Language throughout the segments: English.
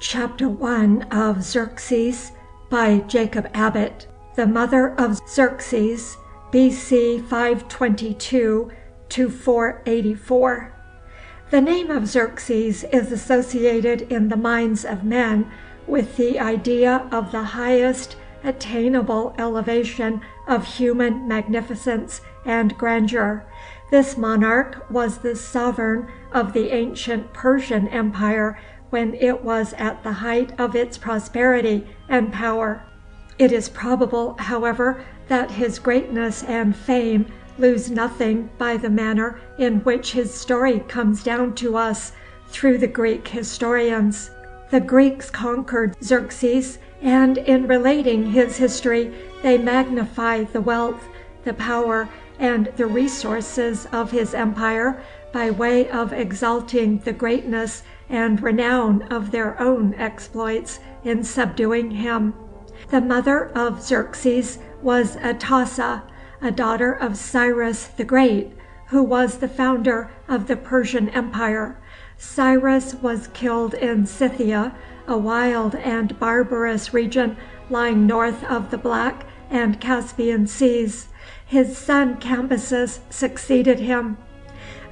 CHAPTER I of Xerxes, by Jacob Abbott The mother of Xerxes, B.C. 522 484. The name of Xerxes is associated in the minds of men with the idea of the highest attainable elevation of human magnificence and grandeur. This monarch was the sovereign of the ancient Persian Empire when it was at the height of its prosperity and power. It is probable, however, that his greatness and fame lose nothing by the manner in which his story comes down to us through the Greek historians. The Greeks conquered Xerxes, and in relating his history they magnify the wealth, the power, and the resources of his empire by way of exalting the greatness and renown of their own exploits in subduing him. The mother of Xerxes was Atossa, a daughter of Cyrus the Great, who was the founder of the Persian Empire. Cyrus was killed in Scythia, a wild and barbarous region lying north of the Black and Caspian seas. His son Cambyses succeeded him.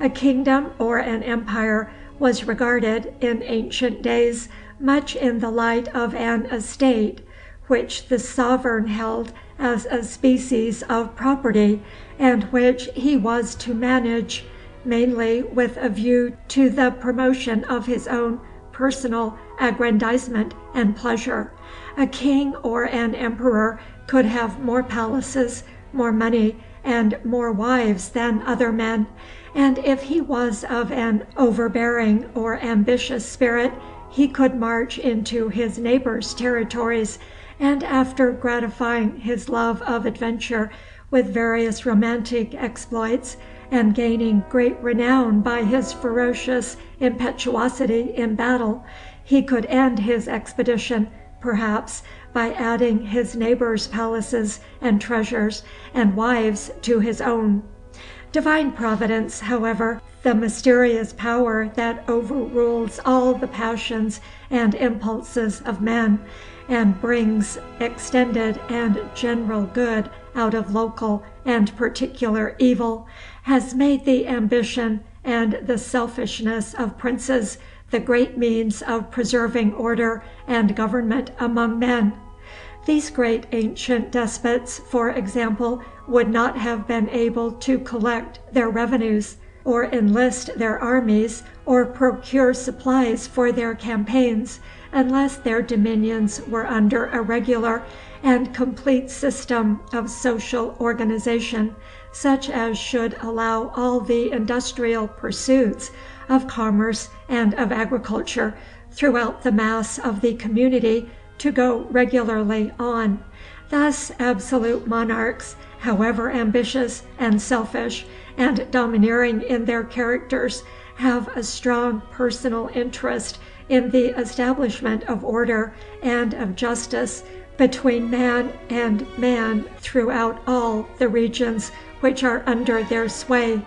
A kingdom or an empire was regarded, in ancient days, much in the light of an estate, which the sovereign held as a species of property, and which he was to manage, mainly with a view to the promotion of his own personal aggrandizement and pleasure. A king or an emperor could have more palaces, more money, and more wives than other men, and if he was of an overbearing or ambitious spirit, he could march into his neighbor's territories, and after gratifying his love of adventure with various romantic exploits, and gaining great renown by his ferocious impetuosity in battle, he could end his expedition, perhaps, by adding his neighbors' palaces and treasures and wives to his own. Divine Providence, however, the mysterious power that overrules all the passions and impulses of men, and brings extended and general good out of local and particular evil, has made the ambition and the selfishness of princes the great means of preserving order and government among men. These great ancient despots, for example, would not have been able to collect their revenues, or enlist their armies, or procure supplies for their campaigns, unless their dominions were under a regular and complete system of social organization, such as should allow all the industrial pursuits of commerce and of agriculture throughout the mass of the community to go regularly on. Thus absolute monarchs, however ambitious and selfish and domineering in their characters, have a strong personal interest in the establishment of order and of justice between man and man throughout all the regions which are under their sway.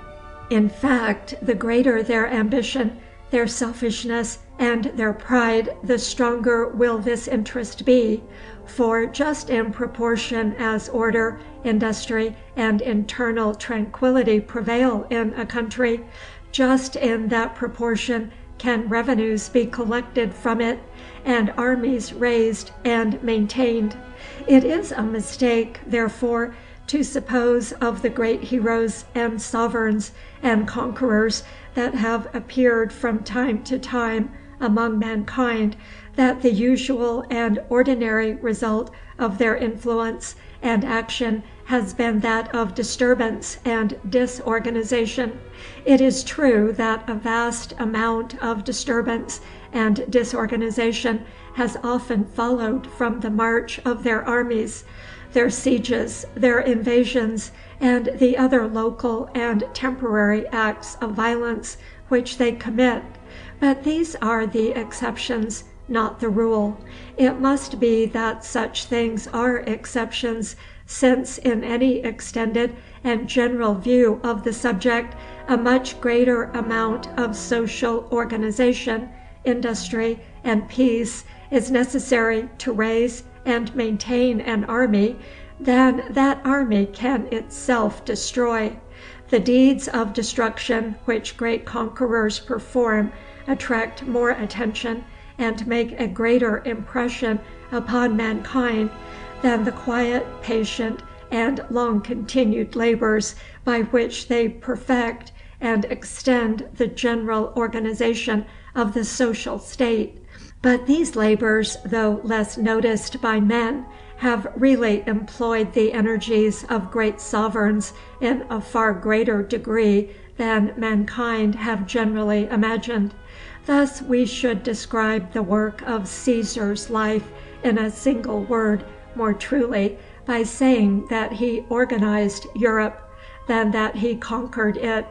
In fact, the greater their ambition, their selfishness, and their pride, the stronger will this interest be; for just in proportion as order, industry, and internal tranquillity prevail in a country, just in that proportion can revenues be collected from it, and armies raised and maintained. It is a mistake, therefore, to suppose of the great heroes and sovereigns and conquerors that have appeared from time to time among mankind, that the usual and ordinary result of their influence and action has been that of disturbance and disorganization. It is true that a vast amount of disturbance and disorganization has often followed from the march of their armies their sieges, their invasions, and the other local and temporary acts of violence which they commit; but these are the exceptions, not the rule. It must be that such things are exceptions, since in any extended and general view of the subject a much greater amount of social organization, industry, and peace is necessary to raise and maintain an army than that army can itself destroy. The deeds of destruction which great conquerors perform attract more attention and make a greater impression upon mankind than the quiet, patient, and long continued labors by which they perfect and extend the general organization of the social state. But these labors, though less noticed by men, have really employed the energies of great sovereigns in a far greater degree than mankind have generally imagined. Thus we should describe the work of Caesar's life in a single word more truly by saying that he organized Europe, than that he conquered it.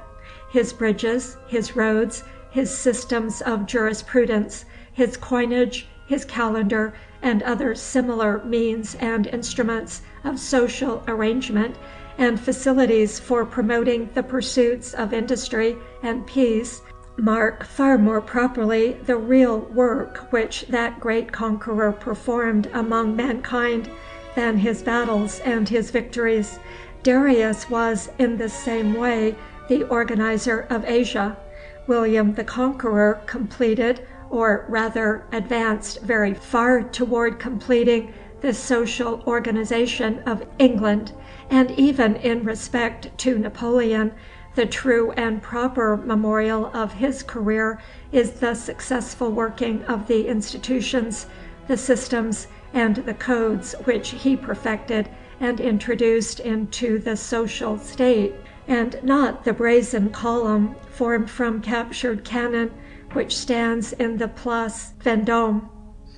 His bridges, his roads, his systems of jurisprudence, his coinage, his calendar, and other similar means and instruments of social arrangement, and facilities for promoting the pursuits of industry and peace, mark far more properly the real work which that great conqueror performed among mankind than his battles and his victories. Darius was in the same way the organizer of Asia. William the Conqueror completed, or rather advanced very far toward completing, the social organization of England, and even in respect to Napoleon the true and proper memorial of his career is the successful working of the institutions, the systems, and the codes which he perfected and introduced into the social state, and not the brazen column formed from captured cannon which stands in the Place Vendôme.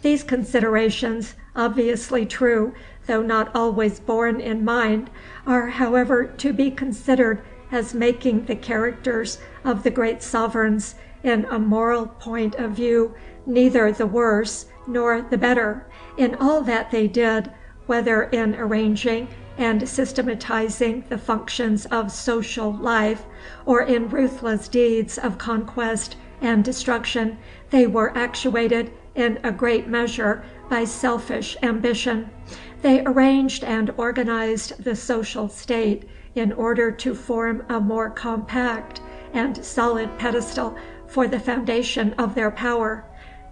These considerations, obviously true, though not always borne in mind, are however to be considered as making the characters of the great sovereigns in a moral point of view neither the worse nor the better in all that they did, whether in arranging and systematizing the functions of social life, or in ruthless deeds of conquest and destruction, they were actuated in a great measure by selfish ambition. They arranged and organized the social state in order to form a more compact and solid pedestal for the foundation of their power.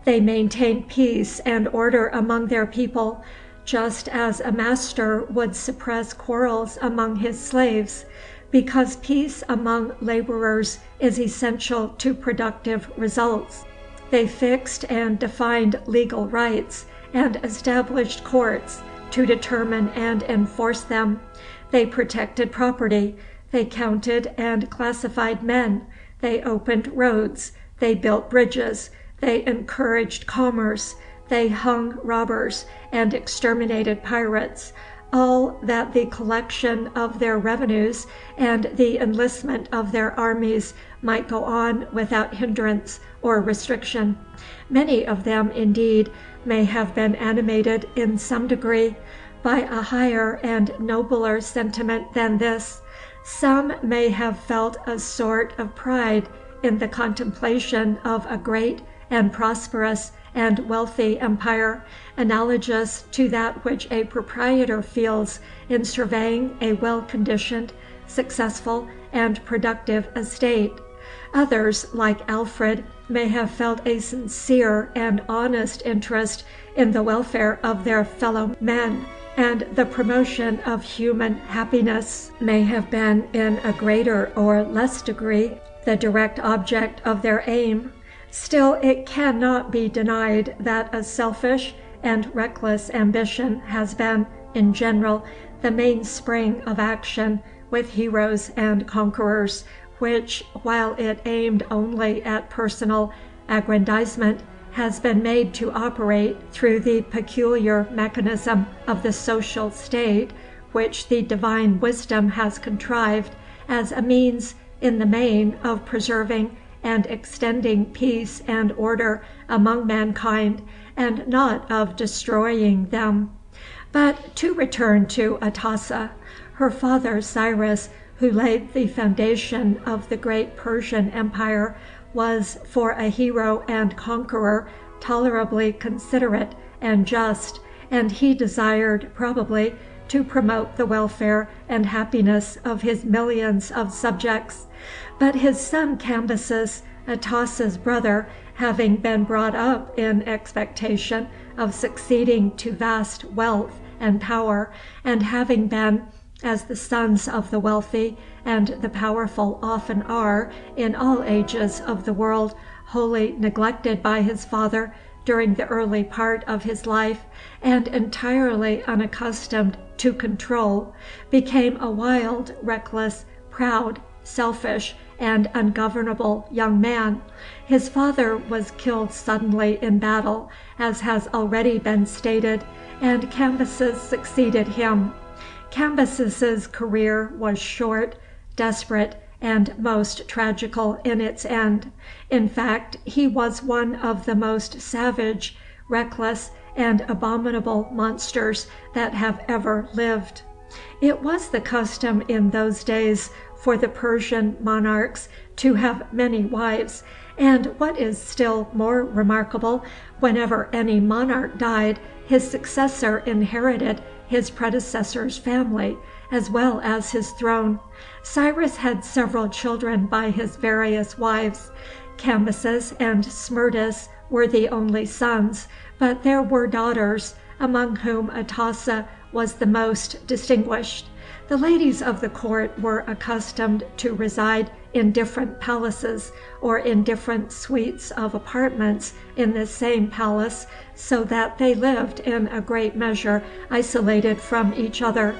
They maintained peace and order among their people, just as a master would suppress quarrels among his slaves, because peace among laborers is essential to productive results. They fixed and defined legal rights, and established courts to determine and enforce them. They protected property. They counted and classified men. They opened roads. They built bridges. They encouraged commerce. They hung robbers and exterminated pirates. All that the collection of their revenues and the enlistment of their armies might go on without hindrance or restriction. Many of them, indeed, may have been animated in some degree by a higher and nobler sentiment than this. Some may have felt a sort of pride in the contemplation of a great and prosperous and wealthy empire, analogous to that which a proprietor feels in surveying a well conditioned, successful, and productive estate. Others, like Alfred, may have felt a sincere and honest interest in the welfare of their fellow men and the promotion of human happiness may have been in a greater or less degree the direct object of their aim. Still it can not be denied that a selfish and reckless ambition has been, in general, the mainspring of action with heroes and conquerors, which, while it aimed only at personal aggrandizement, has been made to operate through the peculiar mechanism of the social state which the divine wisdom has contrived as a means in the main of preserving and extending peace and order among mankind, and not of destroying them. But to return to Atossa. Her father Cyrus, who laid the foundation of the great Persian empire, was, for a hero and conqueror, tolerably considerate and just, and he desired, probably, to promote the welfare and happiness of his millions of subjects. But his son Cambyses, Atossa's brother, having been brought up in expectation of succeeding to vast wealth and power, and having been, as the sons of the wealthy and the powerful often are in all ages of the world, wholly neglected by his father during the early part of his life, and entirely unaccustomed to control, became a wild, reckless, proud, selfish, and ungovernable young man. His father was killed suddenly in battle, as has already been stated, and Cambyses succeeded him. Cambyses's career was short, desperate, and most tragical in its end. In fact, he was one of the most savage, reckless, and abominable monsters that have ever lived. It was the custom in those days for the Persian monarchs to have many wives, and, what is still more remarkable, whenever any monarch died, his successor inherited his predecessor's family as well as his throne. Cyrus had several children by his various wives. Cambyses and Smerdis were the only sons, but there were daughters, among whom Atossa was the most distinguished. The ladies of the court were accustomed to reside in different palaces, or in different suites of apartments in the same palace, so that they lived in a great measure isolated from each other.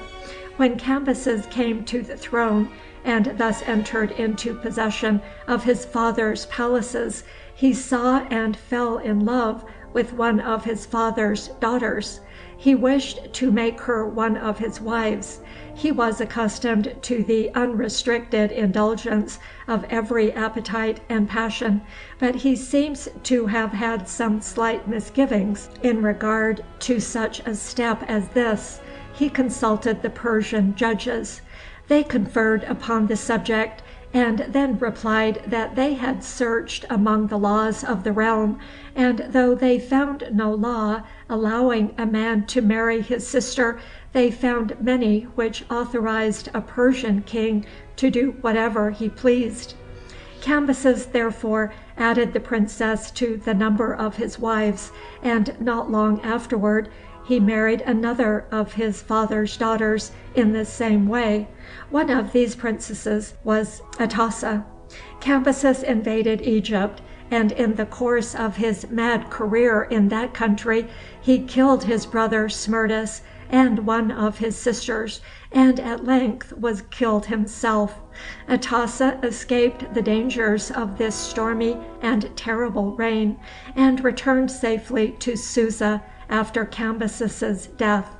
When Cambyses came to the throne, and thus entered into possession of his father's palaces, he saw and fell in love with one of his father's daughters. He wished to make her one of his wives. He was accustomed to the unrestricted indulgence of every appetite and passion, but he seems to have had some slight misgivings in regard to such a step as this he consulted the Persian judges. They conferred upon the subject, and then replied that they had searched among the laws of the realm, and though they found no law allowing a man to marry his sister, they found many which authorized a Persian king to do whatever he pleased. Cambyses therefore added the princess to the number of his wives, and not long afterward he married another of his father's daughters in the same way. One of these princesses was Atossa. Cambyses invaded Egypt, and in the course of his mad career in that country he killed his brother Smerdis and one of his sisters, and at length was killed himself. Atossa escaped the dangers of this stormy and terrible reign, and returned safely to Susa after Cambyses's death.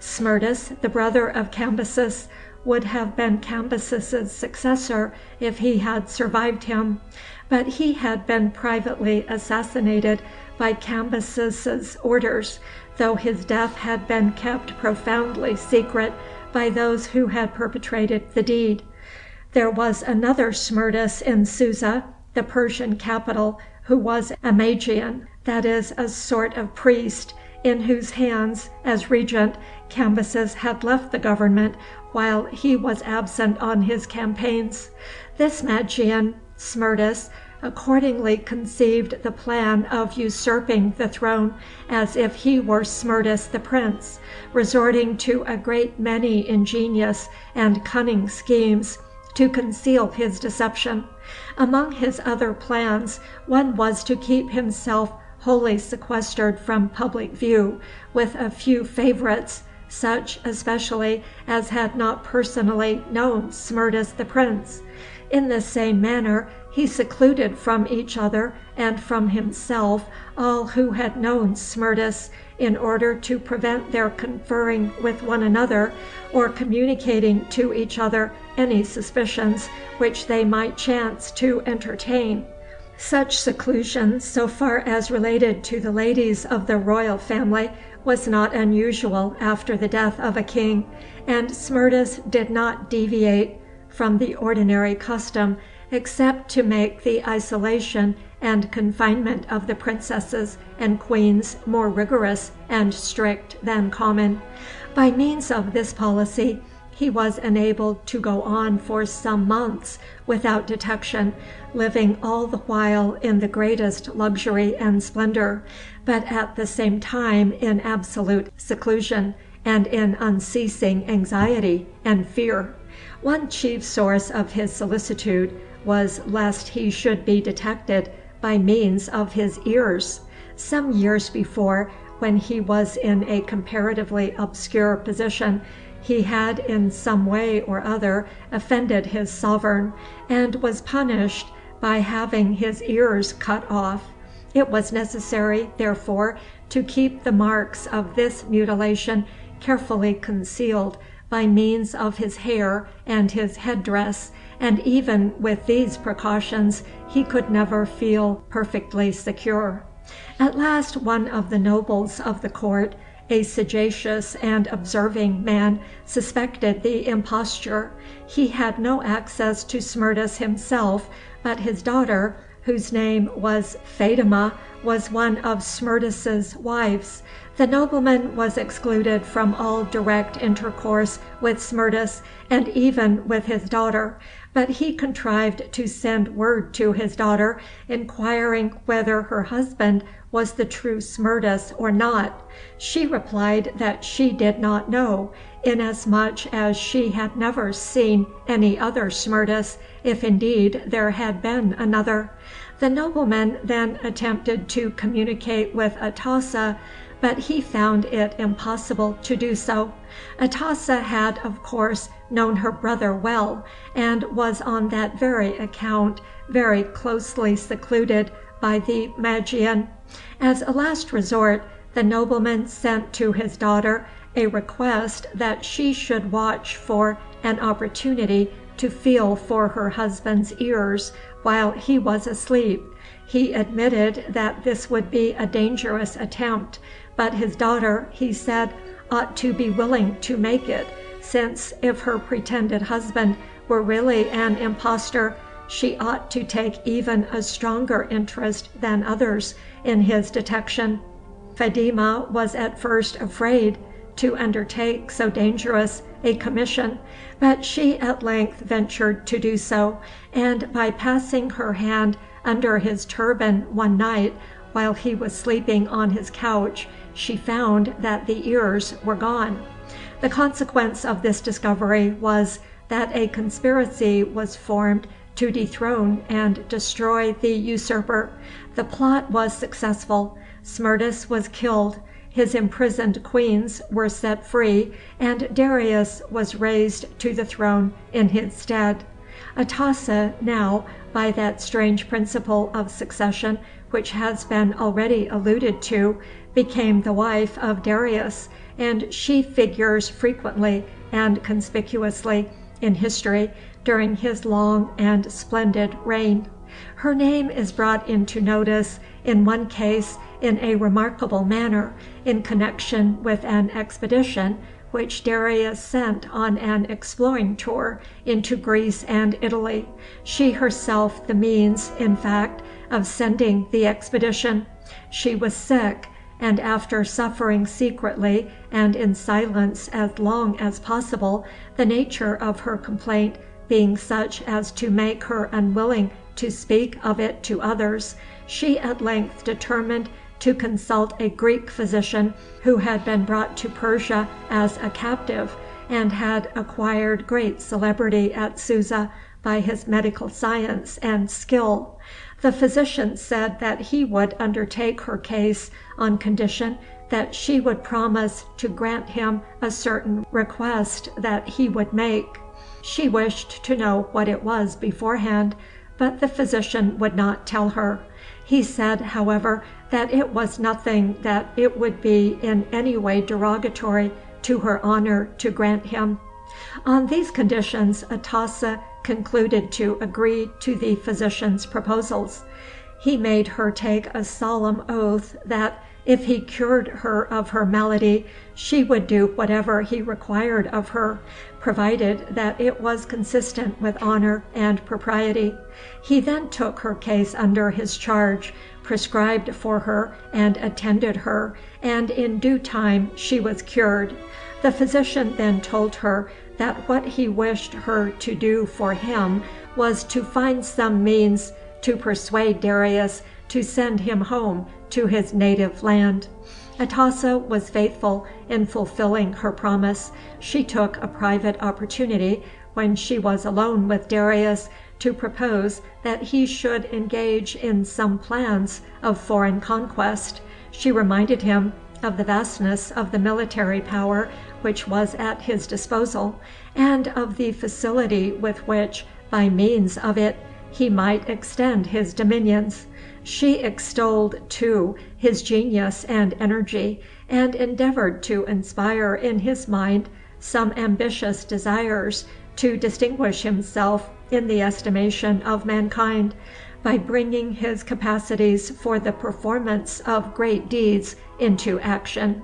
Smerdis, the brother of Cambyses, would have been Cambyses's successor if he had survived him, but he had been privately assassinated by Cambyses's orders, though his death had been kept profoundly secret by those who had perpetrated the deed. There was another Smerdis in Susa, the Persian capital, who was a Magian, that is, a sort of priest, in whose hands, as regent, Cambyses had left the government while he was absent on his campaigns. This Magian, Smerdis, accordingly conceived the plan of usurping the throne as if he were Smerdis the prince, resorting to a great many ingenious and cunning schemes to conceal his deception. Among his other plans, one was to keep himself wholly sequestered from public view, with a few favorites, such, especially, as had not personally known Smerdis the prince. In the same manner he secluded from each other and from himself all who had known Smerdis, in order to prevent their conferring with one another, or communicating to each other any suspicions which they might chance to entertain. Such seclusion, so far as related to the ladies of the royal family, was not unusual after the death of a king, and Smerdis did not deviate from the ordinary custom except to make the isolation and confinement of the princesses and queens more rigorous and strict than common. By means of this policy he was enabled to go on for some months without detection, living all the while in the greatest luxury and splendor, but at the same time in absolute seclusion and in unceasing anxiety and fear. One chief source of his solicitude was lest he should be detected by means of his ears. Some years before, when he was in a comparatively obscure position, he had in some way or other offended his sovereign, and was punished by having his ears cut off. It was necessary, therefore, to keep the marks of this mutilation carefully concealed by means of his hair and his head dress, and even with these precautions he could never feel perfectly secure. At last one of the nobles of the court a sagacious and observing man suspected the imposture. He had no access to Smerdis himself, but his daughter, whose name was Fatima, was one of Smerdis's wives. The nobleman was excluded from all direct intercourse with Smerdis and even with his daughter, but he contrived to send word to his daughter, inquiring whether her husband was the true Smerdis or not. She replied that she did not know, inasmuch as she had never seen any other Smerdis, if indeed there had been another. The nobleman then attempted to communicate with Atossa, but he found it impossible to do so. Atossa had, of course, known her brother well, and was on that very account very closely secluded by the Magian. As a last resort, the nobleman sent to his daughter a request that she should watch for an opportunity to feel for her husband's ears while he was asleep. He admitted that this would be a dangerous attempt, but his daughter, he said, ought to be willing to make it, since if her pretended husband were really an impostor, she ought to take even a stronger interest than others in his detection. Fadima was at first afraid to undertake so dangerous a commission, but she at length ventured to do so, and by passing her hand under his turban one night while he was sleeping on his couch, she found that the ears were gone. The consequence of this discovery was that a conspiracy was formed to dethrone and destroy the usurper. The plot was successful. Smerdis was killed, his imprisoned queens were set free, and Darius was raised to the throne in his stead. Atossa now, by that strange principle of succession which has been already alluded to, became the wife of Darius, and she figures frequently and conspicuously in history during his long and splendid reign. Her name is brought into notice in one case in a remarkable manner in connection with an expedition which Darius sent on an exploring tour into Greece and Italy, she herself the means, in fact, of sending the expedition. She was sick, and after suffering secretly and in silence as long as possible, the nature of her complaint being such as to make her unwilling to speak of it to others, she at length determined to consult a Greek physician who had been brought to Persia as a captive, and had acquired great celebrity at Susa by his medical science and skill. The physician said that he would undertake her case on condition that she would promise to grant him a certain request that he would make. She wished to know what it was beforehand, but the physician would not tell her. He said, however, that it was nothing that it would be in any way derogatory to her honor to grant him. On these conditions Atossa concluded to agree to the physician's proposals. He made her take a solemn oath that, if he cured her of her malady, she would do whatever he required of her, provided that it was consistent with honor and propriety. He then took her case under his charge, prescribed for her and attended her, and in due time she was cured. The physician then told her that what he wished her to do for him was to find some means to persuade Darius to send him home to his native land. Atossa was faithful in fulfilling her promise. She took a private opportunity, when she was alone with Darius, to propose that he should engage in some plans of foreign conquest. She reminded him of the vastness of the military power which was at his disposal, and of the facility with which, by means of it, he might extend his dominions. She extolled, too, his genius and energy, and endeavored to inspire in his mind some ambitious desires to distinguish himself in the estimation of mankind, by bringing his capacities for the performance of great deeds into action.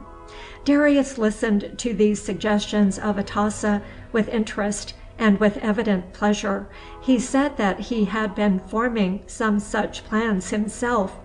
Darius listened to these suggestions of Atossa with interest and with evident pleasure. He said that he had been forming some such plans himself.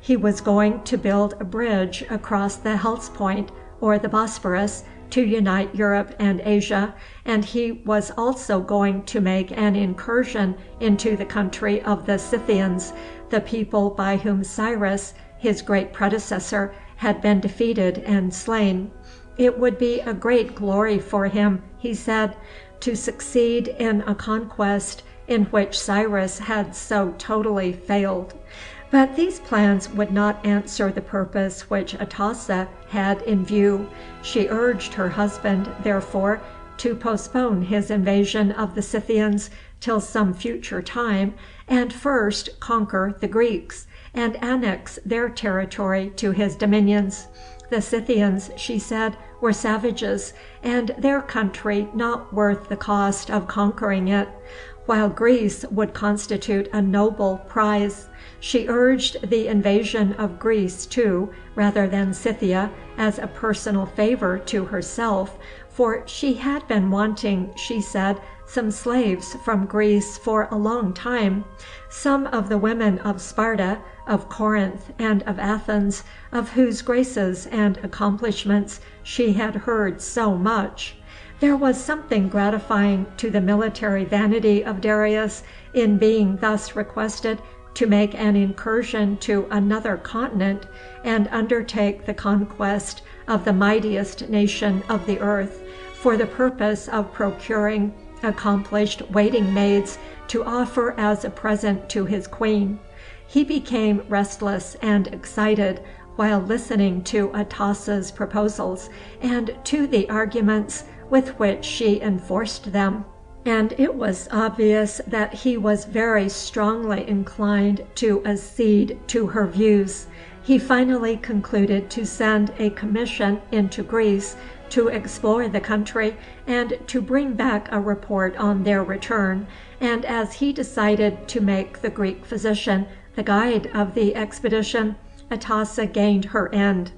He was going to build a bridge across the Hellespont, or the Bosporus, to unite Europe and Asia, and he was also going to make an incursion into the country of the Scythians, the people by whom Cyrus, his great predecessor, had been defeated and slain. It would be a great glory for him, he said, to succeed in a conquest in which Cyrus had so totally failed. But these plans would not answer the purpose which Atossa had in view. She urged her husband, therefore, to postpone his invasion of the Scythians till some future time, and first conquer the Greeks, and annex their territory to his dominions. The Scythians, she said, were savages, and their country not worth the cost of conquering it, while Greece would constitute a noble prize. She urged the invasion of Greece, too, rather than Scythia, as a personal favor to herself, for she had been wanting, she said, some slaves from Greece for a long time. Some of the women of Sparta, of Corinth, and of Athens, of whose graces and accomplishments she had heard so much. There was something gratifying to the military vanity of Darius in being thus requested to make an incursion to another continent and undertake the conquest of the mightiest nation of the earth, for the purpose of procuring accomplished waiting maids to offer as a present to his queen. He became restless and excited while listening to Atossa's proposals and to the arguments with which she enforced them, and it was obvious that he was very strongly inclined to accede to her views. He finally concluded to send a commission into Greece to explore the country and to bring back a report on their return, and as he decided to make the Greek physician the guide of the expedition, Atossa gained her end.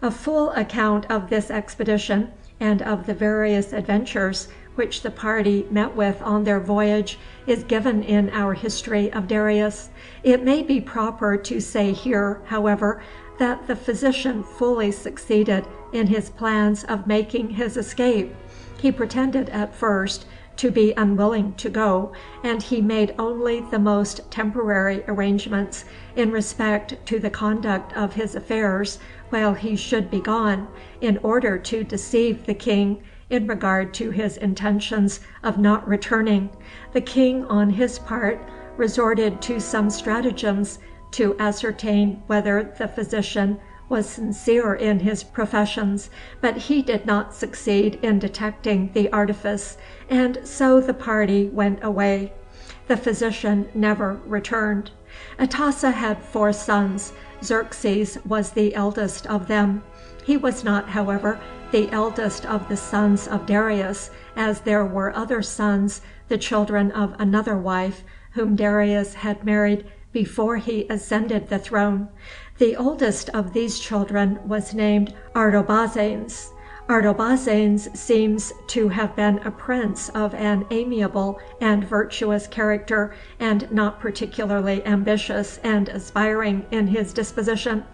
A full account of this expedition and of the various adventures which the party met with on their voyage is given in our history of Darius. It may be proper to say here, however, that the physician fully succeeded in his plans of making his escape. He pretended at first to be unwilling to go, and he made only the most temporary arrangements in respect to the conduct of his affairs while he should be gone, in order to deceive the king in regard to his intentions of not returning. The king, on his part, resorted to some stratagems to ascertain whether the physician was sincere in his professions, but he did not succeed in detecting the artifice, and so the party went away. The physician never returned. Atossa had four sons. Xerxes was the eldest of them. He was not, however, the eldest of the sons of Darius, as there were other sons, the children of another wife, whom Darius had married before he ascended the throne. The oldest of these children was named Artabazanes. Artabazanes seems to have been a prince of an amiable and virtuous character, and not particularly ambitious and aspiring in his disposition,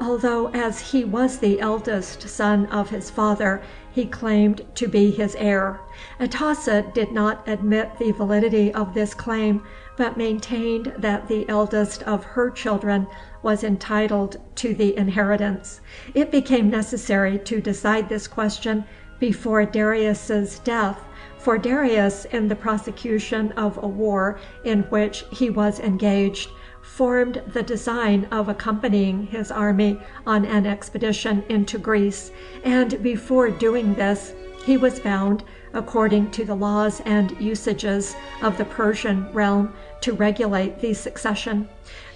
although as he was the eldest son of his father he claimed to be his heir. Atossa did not admit the validity of this claim, but maintained that the eldest of her children was entitled to the inheritance. It became necessary to decide this question before Darius's death, for Darius, in the prosecution of a war in which he was engaged, formed the design of accompanying his army on an expedition into Greece, and before doing this he was bound, according to the laws and usages of the Persian realm, to regulate the succession.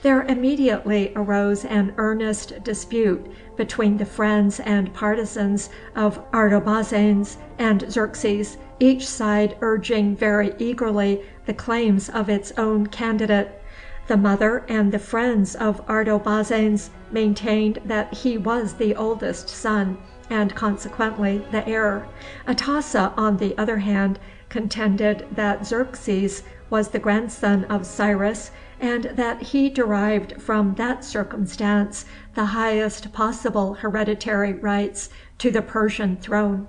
There immediately arose an earnest dispute between the friends and partisans of Artabazanes and Xerxes, each side urging very eagerly the claims of its own candidate. The mother and the friends of Artabazanes maintained that he was the oldest son, and consequently the heir. Atossa, on the other hand, contended that Xerxes was the grandson of Cyrus, and that he derived from that circumstance the highest possible hereditary rights to the Persian throne.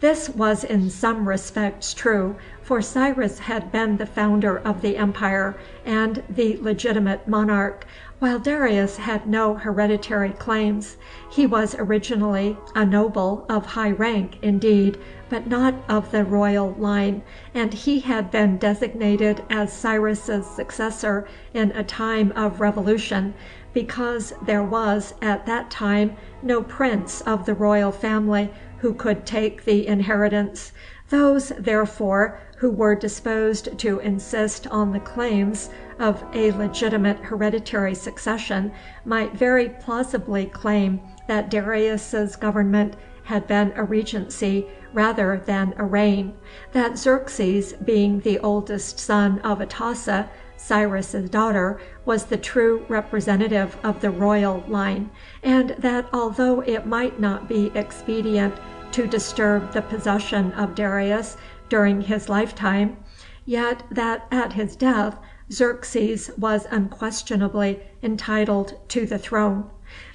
This was in some respects true, for Cyrus had been the founder of the empire and the legitimate monarch, while Darius had no hereditary claims. He was originally a noble of high rank indeed, but not of the royal line, and he had been designated as Cyrus's successor in a time of revolution, because there was at that time no prince of the royal family who could take the inheritance. Those, therefore, who were disposed to insist on the claims of a legitimate hereditary succession might very plausibly claim that Darius's government had been a regency rather than a reign; that Xerxes, being the oldest son of Atossa, Cyrus's daughter, was the true representative of the royal line; and that although it might not be expedient to disturb the possession of Darius during his lifetime, yet that at his death Xerxes was unquestionably entitled to the throne.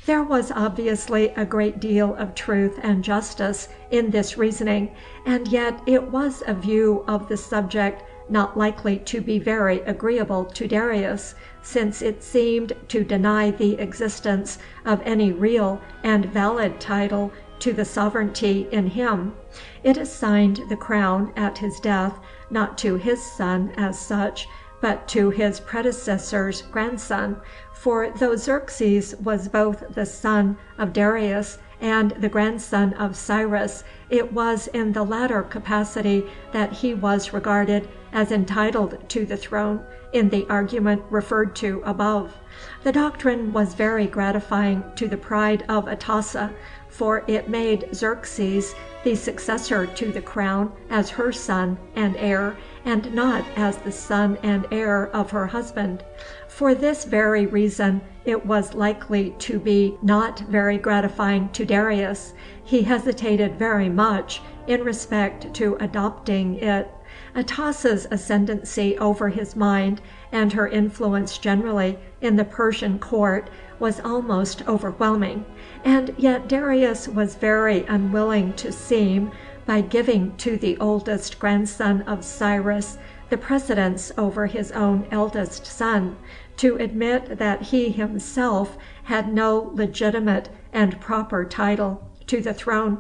There was obviously a great deal of truth and justice in this reasoning, and yet it was a view of the subject not likely to be very agreeable to Darius, since it seemed to deny the existence of any real and valid title to the sovereignty in him. It assigned the crown at his death not to his son as such, but to his predecessor's grandson, for though Xerxes was both the son of Darius and the grandson of Cyrus, it was in the latter capacity that he was regarded as entitled to the throne in the argument referred to above. The doctrine was very gratifying to the pride of Atossa, for it made Xerxes the successor to the crown as her son and heir, and not as the son and heir of her husband. For this very reason it was likely to be not very gratifying to Darius. He hesitated very much in respect to adopting it. Atossa's ascendancy over his mind, and her influence generally in the Persian court, was almost overwhelming, and yet Darius was very unwilling to seem, by giving to the oldest grandson of Cyrus the precedence over his own eldest son, to admit that he himself had no legitimate and proper title to the throne.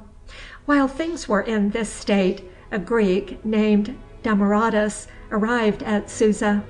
While things were in this state, a Greek named Demaratus arrived at Susa.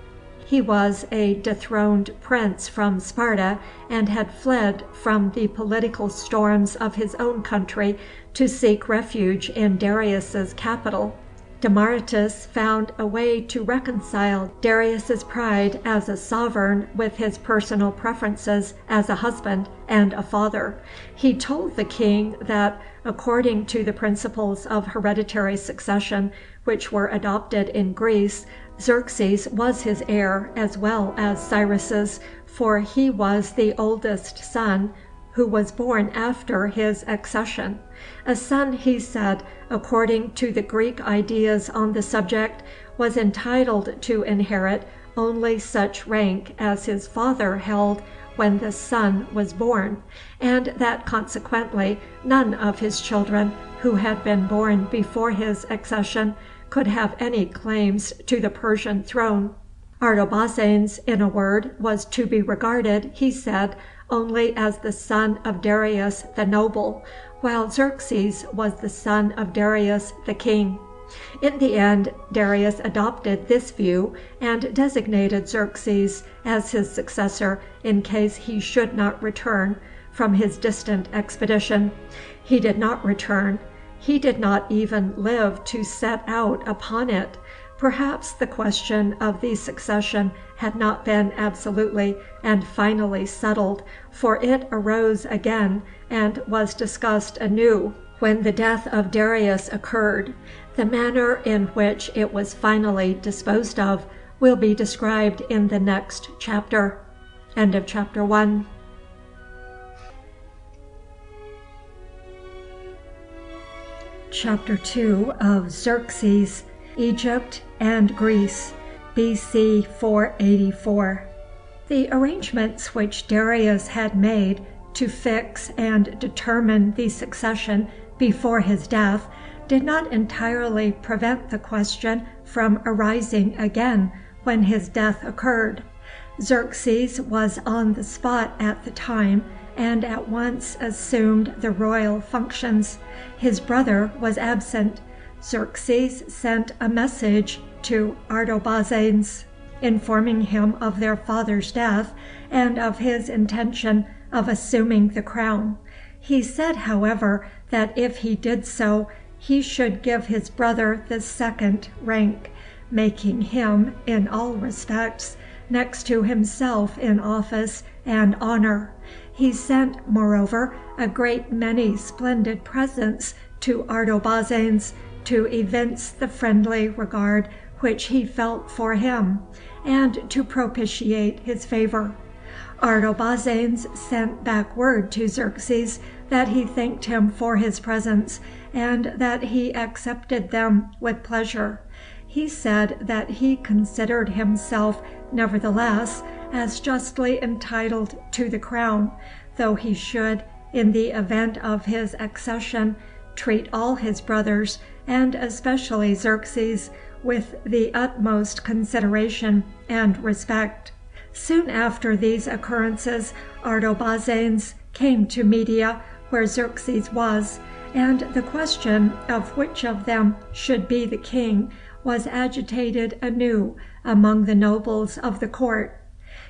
He was a dethroned prince from Sparta, and had fled from the political storms of his own country to seek refuge in Darius's capital. Demaratus found a way to reconcile Darius's pride as a sovereign with his personal preferences as a husband and a father. He told the king that, according to the principles of hereditary succession which were adopted in Greece, Xerxes was his heir as well as Cyrus's, for he was the oldest son who was born after his accession. A son, he said, according to the Greek ideas on the subject, was entitled to inherit only such rank as his father held when the son was born, and that consequently none of his children who had been born before his accession could have any claims to the Persian throne. Artabazanes, in a word, was to be regarded, he said, only as the son of Darius the noble, while Xerxes was the son of Darius the king. In the end Darius adopted this view, and designated Xerxes as his successor in case he should not return from his distant expedition. He did not return. He did not even live to set out upon it. Perhaps the question of the succession had not been absolutely and finally settled, for it arose again and was discussed anew when the death of Darius occurred. The manner in which it was finally disposed of will be described in the next chapter. End of chapter 1. Chapter 2 of Xerxes Egypt and Greece, B.C. 484. The arrangements which Darius had made to fix and determine the succession before his death did not entirely prevent the question from arising again when his death occurred. Xerxes was on the spot at the time and at once assumed the royal functions. His brother was absent, Xerxes sent a message to Artabazanes, informing him of their father's death and of his intention of assuming the crown. He said, however, that if he did so, he should give his brother the second rank, making him, in all respects, next to himself in office and honor. He sent, moreover, a great many splendid presents to Artabazanes, to evince the friendly regard which he felt for him, and to propitiate his favor. Artabazanes sent back word to Xerxes that he thanked him for his presents, and that he accepted them with pleasure. He said that he considered himself, nevertheless, as justly entitled to the crown, though he should, in the event of his accession, treat all his brothers and especially Xerxes, with the utmost consideration and respect. Soon after these occurrences Artabazanes came to Media, where Xerxes was, and the question of which of them should be the king was agitated anew among the nobles of the court.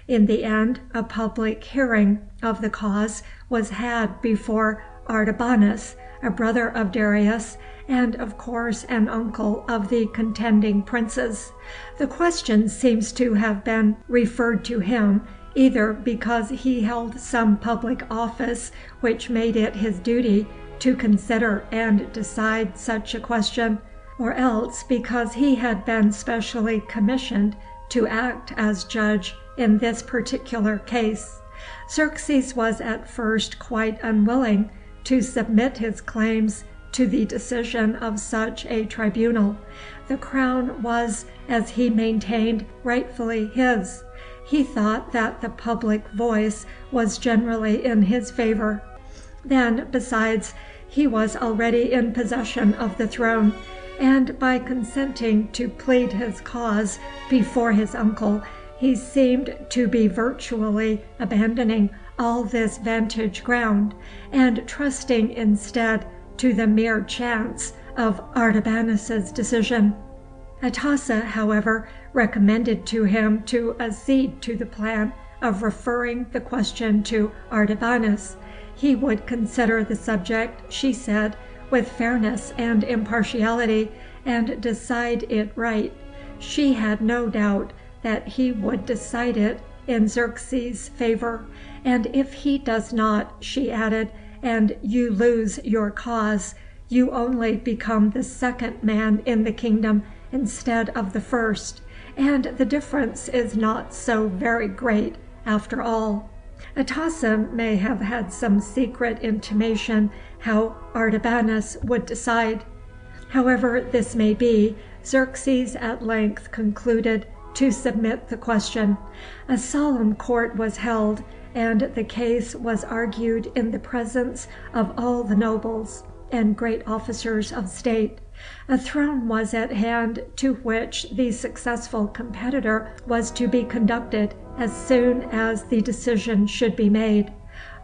In the end a public hearing of the cause was had before Artabanus, a brother of Darius, and of course an uncle of the contending princes. The question seems to have been referred to him, either because he held some public office which made it his duty to consider and decide such a question, or else because he had been specially commissioned to act as judge in this particular case. Xerxes was at first quite unwilling to submit his claims to the decision of such a tribunal. The crown was, as he maintained, rightfully his. He thought that the public voice was generally in his favor. Then, besides, he was already in possession of the throne, and by consenting to plead his cause before his uncle, he seemed to be virtually abandoning all this vantage ground, and trusting instead to the mere chance of Artabanus's decision. Atossa, however, recommended to him to accede to the plan of referring the question to Artabanus. He would consider the subject, she said, with fairness and impartiality, and decide it right. She had no doubt that he would decide it in Xerxes' favor; and if he does not, she added, and you lose your cause, you only become the second man in the kingdom instead of the first, and the difference is not so very great after all. Atossa may have had some secret intimation how Artabanus would decide. However this may be, Xerxes at length concluded to submit the question. A solemn court was held, and the case was argued in the presence of all the nobles and great officers of state. A throne was at hand to which the successful competitor was to be conducted as soon as the decision should be made.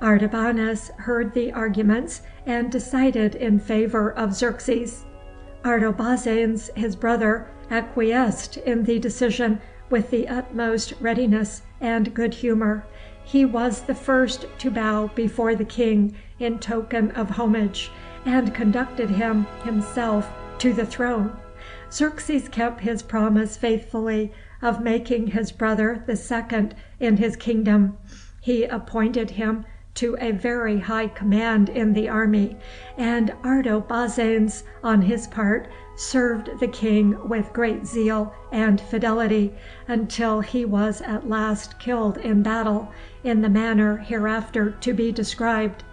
Artabanus heard the arguments and decided in favor of Xerxes. Artabazanes, his brother, acquiesced in the decision with the utmost readiness and good humor. He was the first to bow before the king in token of homage, and conducted him himself to the throne. Xerxes kept his promise faithfully of making his brother the second in his kingdom. He appointed him to a very high command in the army, and Artabazanes, on his part, served the king with great zeal and fidelity, until he was at last killed in battle, in the manner hereafter to be described.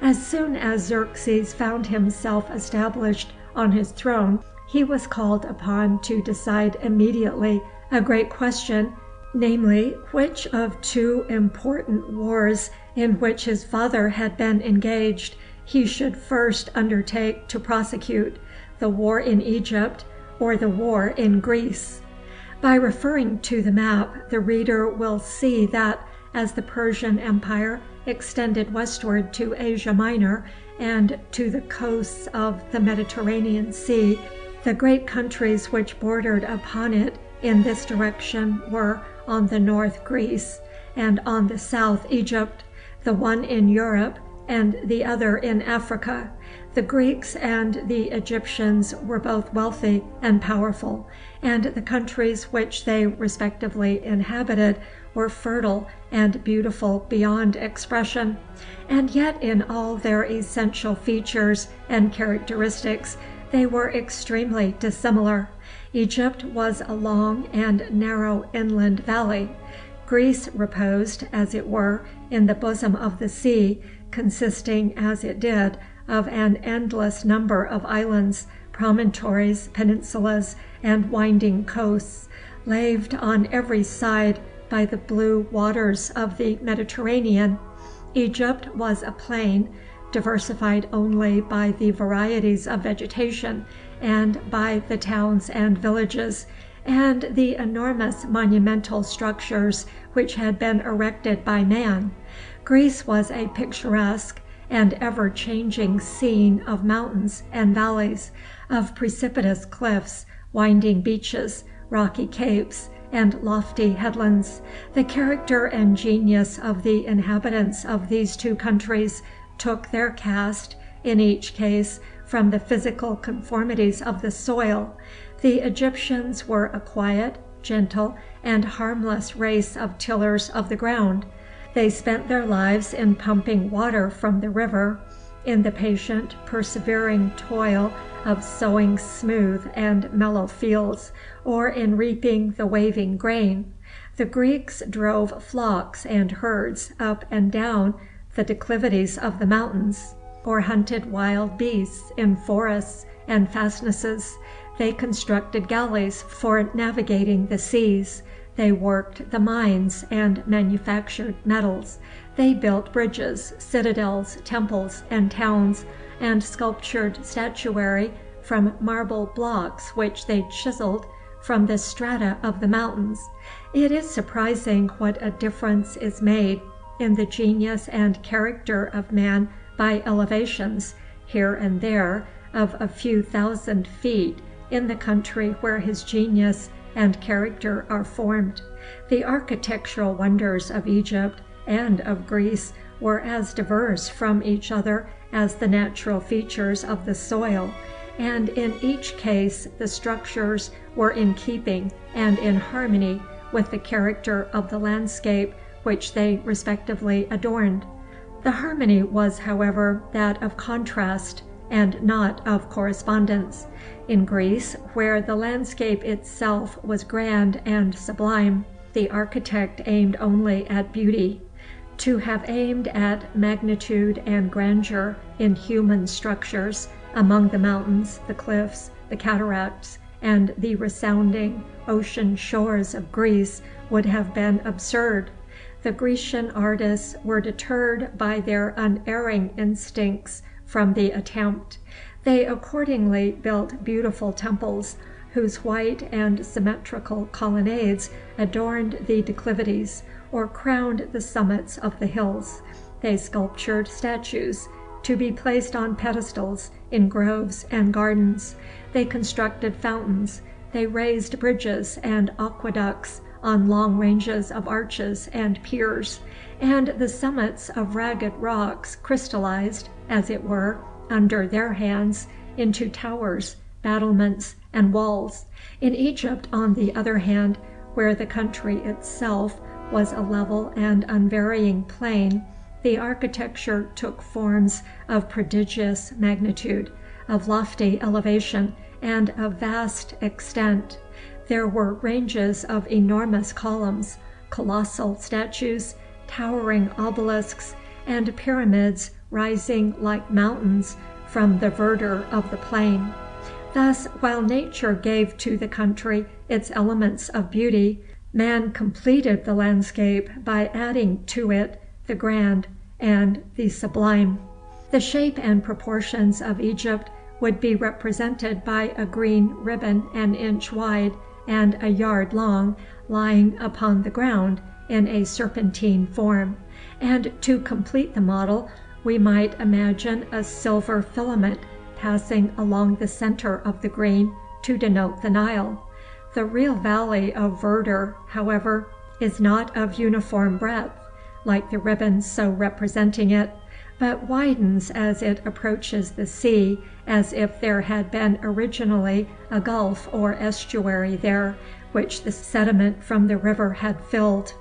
As soon as Xerxes found himself established on his throne, he was called upon to decide immediately a great question, namely, which of two important wars in which his father had been engaged he should first undertake to prosecute, the war in Egypt or the war in Greece. By referring to the map the reader will see that, as the Persian Empire extended westward to Asia Minor and to the coasts of the Mediterranean Sea, the great countries which bordered upon it in this direction were, on the north Greece, and on the south Egypt, the one in Europe and the other in Africa. The Greeks and the Egyptians were both wealthy and powerful, and the countries which they respectively inhabited were fertile and beautiful beyond expression, and yet in all their essential features and characteristics they were extremely dissimilar. Egypt was a long and narrow inland valley. Greece reposed, as it were, in the bosom of the sea, consisting, as it did, of an endless number of islands, promontories, peninsulas, and winding coasts, laved on every side by the blue waters of the Mediterranean. Egypt was a plain, diversified only by the varieties of vegetation and by the towns and villages, and the enormous monumental structures which had been erected by man. Greece was a picturesque and ever changing scene of mountains and valleys, of precipitous cliffs, winding beaches, rocky capes, and lofty headlands. The character and genius of the inhabitants of these two countries took their cast, in each case, from the physical conformities of the soil. The Egyptians were a quiet, gentle, and harmless race of tillers of the ground. They spent their lives in pumping water from the river, in the patient, persevering toil of sowing smooth and mellow fields, or in reaping the waving grain. The Greeks drove flocks and herds up and down the declivities of the mountains, or hunted wild beasts in forests and fastnesses. They constructed galleys for navigating the seas. They worked the mines and manufactured metals. They built bridges, citadels, temples, and towns, and sculptured statuary from marble blocks which they chiseled from the strata of the mountains. It is surprising what a difference is made in the genius and character of man by elevations, here and there, of a few thousand feet in the country where his genius and character are formed. The architectural wonders of Egypt and of Greece were as diverse from each other as the natural features of the soil and in each case the structures were in keeping and in harmony with the character of the landscape which they respectively adorned. The harmony was, however, that of contrast, and not of correspondence. In Greece, where the landscape itself was grand and sublime, the architect aimed only at beauty. To have aimed at magnitude and grandeur in human structures, among the mountains, the cliffs, the cataracts, and the resounding ocean shores of Greece, would have been absurd. The Grecian artists were deterred by their unerring instincts from the attempt. They accordingly built beautiful temples, whose white and symmetrical colonnades adorned the declivities, or crowned the summits of the hills. They sculptured statues, to be placed on pedestals in groves and gardens. They constructed fountains. They raised bridges and aqueducts on long ranges of arches and piers, and the summits of ragged rocks crystallized, as it were, under their hands, into towers, battlements, and walls. In Egypt, on the other hand, where the country itself was a level and unvarying plain, the architecture took forms of prodigious magnitude, of lofty elevation, and of vast extent. There were ranges of enormous columns, colossal statues, towering obelisks, and pyramids rising like mountains from the verdure of the plain. Thus, while nature gave to the country its elements of beauty, man completed the landscape by adding to it the grand and the sublime. The shape and proportions of Egypt would be represented by a green ribbon an inch wide and a yard long, lying upon the ground in a serpentine form; and to complete the model we might imagine a silver filament passing along the centre of the green to denote the Nile. The real valley of verdure, however, is not of uniform breadth, like the ribbon so representing it, but widens as it approaches the sea, as if there had been originally a gulf or estuary there, which the sediment from the river had filled.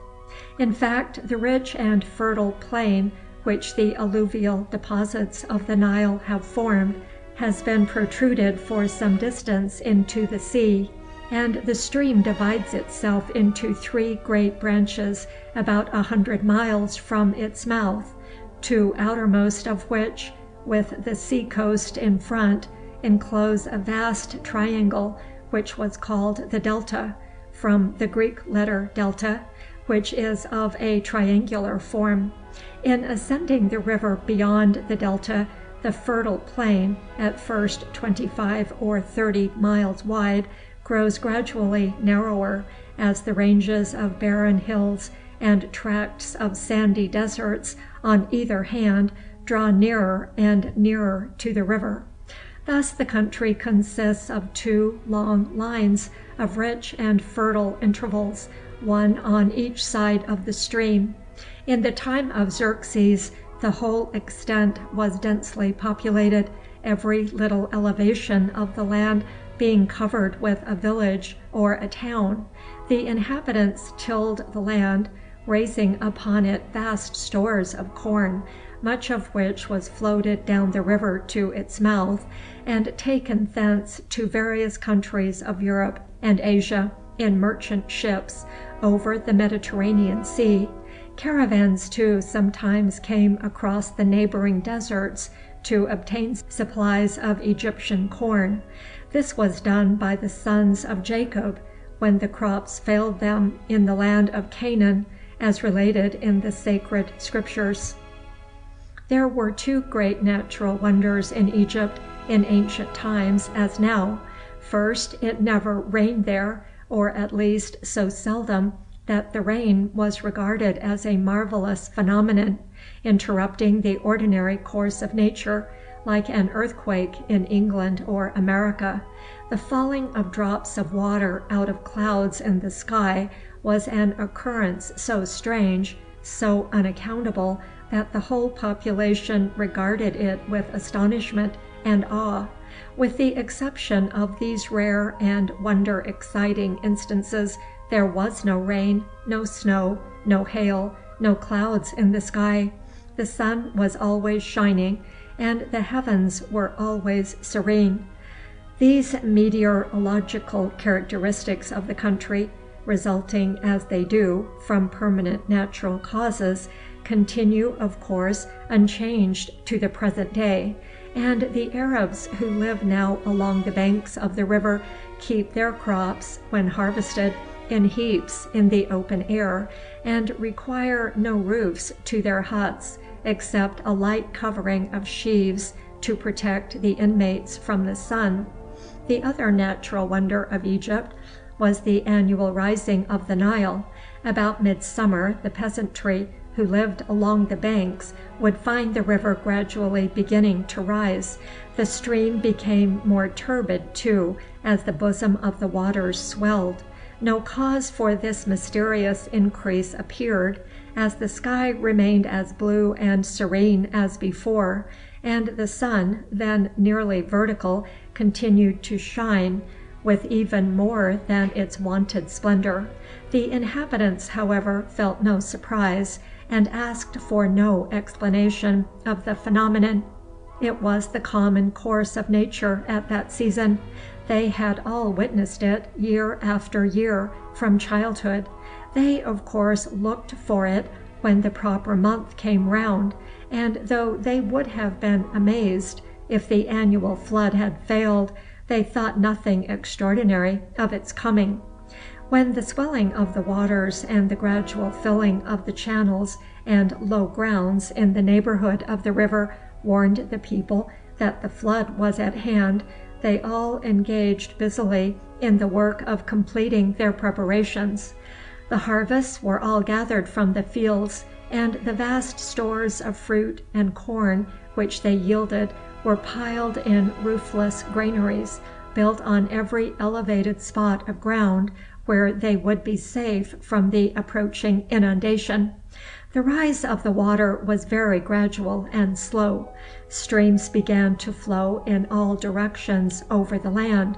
In fact, the rich and fertile plain which the alluvial deposits of the Nile have formed, has been protruded for some distance into the sea, and the stream divides itself into three great branches about a hundred miles from its mouth, two outermost of which, with the sea coast in front, enclose a vast triangle which was called the Delta, from the Greek letter delta, which is of a triangular form. In ascending the river beyond the delta, the fertile plain, at first twenty five or thirty miles wide, grows gradually narrower as the ranges of barren hills and tracts of sandy deserts on either hand draw nearer and nearer to the river. Thus the country consists of two long lines of rich and fertile intervals one on each side of the stream. In the time of Xerxes the whole extent was densely populated, every little elevation of the land being covered with a village or a town. The inhabitants tilled the land, raising upon it vast stores of corn, much of which was floated down the river to its mouth, and taken thence to various countries of Europe and Asia in merchant ships over the Mediterranean Sea. Caravans, too, sometimes came across the neighboring deserts to obtain supplies of Egyptian corn. This was done by the sons of Jacob when the crops failed them in the land of Canaan, as related in the sacred scriptures. There were two great natural wonders in Egypt in ancient times as now. First, it never rained there, or at least so seldom that the rain was regarded as a marvelous phenomenon, interrupting the ordinary course of nature, like an earthquake in England or America. The falling of drops of water out of clouds in the sky was an occurrence so strange, so unaccountable, that the whole population regarded it with astonishment and awe. With the exception of these rare and wonder exciting instances, there was no rain, no snow, no hail, no clouds in the sky. The sun was always shining, and the heavens were always serene. These meteorological characteristics of the country, resulting as they do from permanent natural causes, continue of course unchanged to the present day, and the Arabs who live now along the banks of the river keep their crops, when harvested, in heaps in the open air, and require no roofs to their huts except a light covering of sheaves to protect the inmates from the sun. The other natural wonder of Egypt was the annual rising of the Nile. About midsummer the peasantry who lived along the banks would find the river gradually beginning to rise. The stream became more turbid, too, as the bosom of the waters swelled. No cause for this mysterious increase appeared, as the sky remained as blue and serene as before, and the sun, then nearly vertical, continued to shine with even more than its wonted splendor. The inhabitants, however, felt no surprise, and asked for no explanation of the phenomenon. It was the common course of nature at that season. They had all witnessed it year after year from childhood. They of course looked for it when the proper month came round, and though they would have been amazed if the annual flood had failed, they thought nothing extraordinary of its coming. When the swelling of the waters and the gradual filling of the channels and low grounds in the neighborhood of the river warned the people that the flood was at hand, they all engaged busily in the work of completing their preparations. The harvests were all gathered from the fields, and the vast stores of fruit and corn which they yielded were piled in roofless granaries, built on every elevated spot of ground where they would be safe from the approaching inundation. The rise of the water was very gradual and slow. Streams began to flow in all directions over the land.